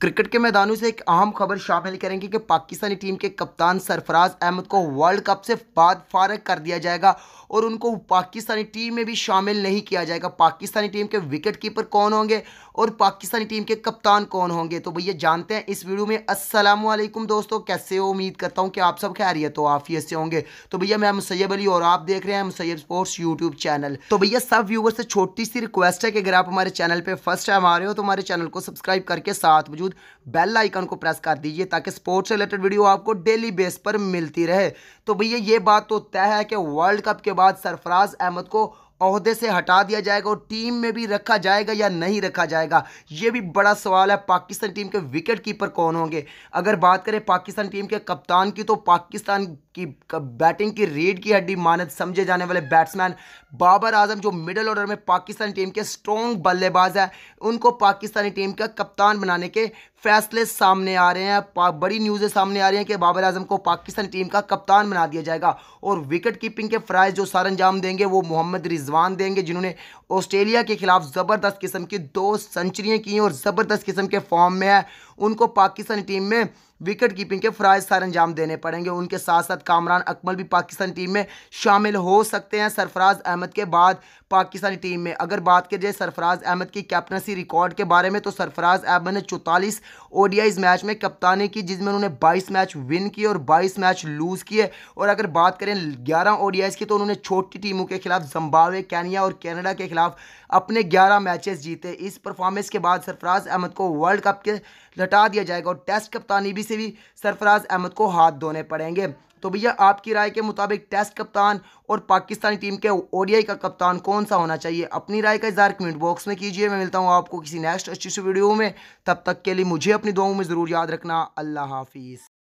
Cricket کے میدانوں سے ایک اہم خبر شامل کریں گے کہ پاکستانی ٹیم کے کپتان سرفراز احمد کو ورلڈ کپ سے بعد فارغ کر دیا جائے گا اور ان کو پاکستانی ٹیم میں بھی شامل نہیں کیا جائے گا۔ پاکستانی ٹیم کے وکٹ کیپر کون ہوں گے اور پاکستانی ٹیم کے کپتان کون ہوں گے؟ تو بھئی جانتے ہیں اس ویڈیو میں۔ السلام علیکم دوستو، کیسے ہو؟ امید کرتا ہوں کہ آپ سب خیریت و عافیت سے ہوں گے۔ تو بھئی میں مسیب علی اور آپ دیکھ رہے ہیں مسیب سپورٹس یوٹیوب چینل۔ تو بھئی سب ویور سے چھوٹی سی ریکویسٹ ہے کہ اگر آپ ہمارے چینل پہ فرسٹ ٹائم آ رہے ہو تو ہمارے چینل کو سبسکرائب کر کے ساتھ موجود بیل آئیکن کو پریس کر دیجیے تاکہ سپورٹس ریلیٹڈ ویڈیو آپ کو ڈیلی بیس پر ملتی رہے۔ تو بھئی یہ بات تو طے ہے کہ ورلڈ کپ کے بعد سرفراز احمد کو عہدے سے ہٹا دیا جائے گا اور ٹیم میں بھی رکھا جائے گا یا نہیں رکھا جائے گا، یہ بھی بڑا سوال ہے۔ پاکستان ٹیم کے وکٹ کیپر کون ہوں گے؟ اگر بات کریں پاکستان ٹیم کے کپتان کی تو پاکستان کی بیٹنگ کی ریڈ کی ہڈی مانت سمجھے جانے والے بیٹسمین بابر اعظم جو مڈل آرڈر میں پاکستان ٹیم کے سٹرونگ بلے باز ہے ان کو پاکستانی ٹیم کا کپتان بنانے کے فیصلے سامنے آ رہے ہیں۔ بڑی نیوزیں سامنے آ رہی ہیں کہ بابر اعظم کو پاکستان ٹیم کا کپتان بنا دیا جائے گا اور وکٹ کیپنگ کے فرائض جو سار انجام دیں گے وہ محمد رضوان دیں گے، جنہوں نے آسٹریلیا کے خلاف زبردست قسم کی دو سنچریاں کی ہیں اور زبردست قسم کے فارم میں ہے۔ ان کو پاکستانی ٹیم میں وکٹ کیپنگ کے فرائض سار انجام دینے پڑیں گے۔ ان کے ساتھ ساتھ کامران اکمل بھی پاکستان ٹیم میں شامل ہو سکتے ہیں۔ سرفراز احمد کے بعد پاکستانی ٹیم میں۔ اگر بات کی جائے سرفراز احمد کی کیپٹنسی ریکارڈ کے بارے میں تو سرفراز احمد نے چوتالیس او ڈی آئیز میچ میں کپتانی کی، جس میں انہوں نے بائیس میچ ون کیے اور بائیس میچ لوز کیے۔ اور اگر بات کریں گیارہ او ڈی آئیز کی تو انہوں نے چھوٹی ٹیموں کے خلاف زمباوے کینیا اور کینیڈا کے خلاف اپنے گیارہ میچز جیتے۔ اس پرفارمنس کے بعد سرفراز احمد کو ورلڈ کپ کے لٹا دیا جائے گا اور ٹیسٹ کپتانی بھی سے بھی سرفراز احمد کو ہاتھ دھونے پڑیں گے۔ تو بھیا، آپ کی رائے کے مطابق ٹیسٹ کپتان اور پاکستانی ٹیم کے او ڈی آئی کا کپتان کون سا ہونا چاہیے؟ اپنی رائے کا اظہار کمنٹ باکس میں کیجیے، میں ملتا ہوں آپ کو کسی نیکسٹ اچھی سی ویڈیو میں۔ تب تک کے لیے مجھے اپنی دعاؤں میں ضرور یاد رکھنا۔ اللہ حافظ۔